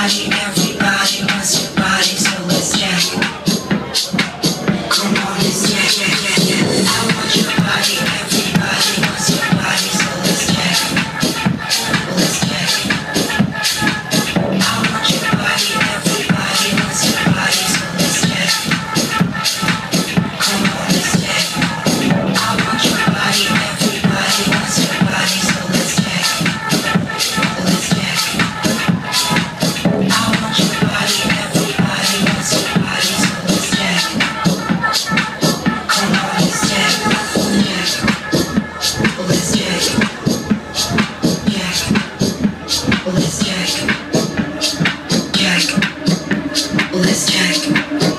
imagem. Let's check.